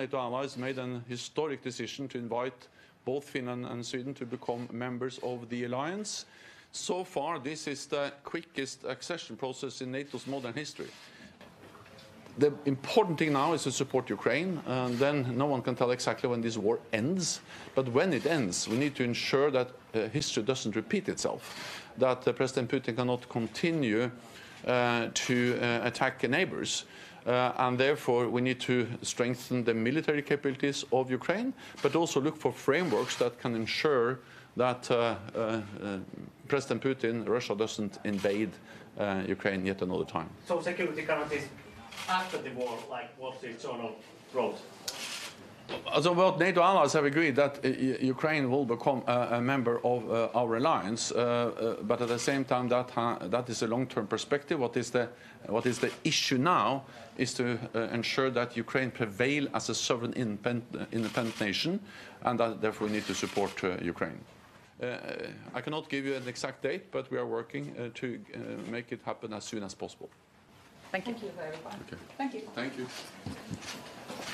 NATO allies made an historic decision to invite both Finland and Sweden to become members of the alliance. So far, this is the quickest accession process in NATO's modern history. The important thing now is to support Ukraine, and then no one can tell exactly when this war ends. But when it ends, we need to ensure that uh, history doesn't repeat itself, that uh, President Putin cannot continue to uh, attack neighbors. Uh, and therefore, we need to strengthen the military capabilities of Ukraine, but also look for frameworks that can ensure that uh, uh, uh, President Putin, Russia, doesn't invade uh, Ukraine yet another time. So security guarantees after the war, like what the journal wrote. So what NATO allies have agreed that uh, Ukraine will become a, a member of uh, our alliance, uh, uh, but at the same time that ha- that is a long-term perspective. What is the what is the issue now is to uh, ensure that Ukraine prevail as a sovereign independent, independent nation, and that therefore we need to support uh, Ukraine. Uh, I cannot give you an exact date, but we are working uh, to uh, make it happen as soon as possible. Thank you. Thank you very much. Okay. Thank you. Thank you.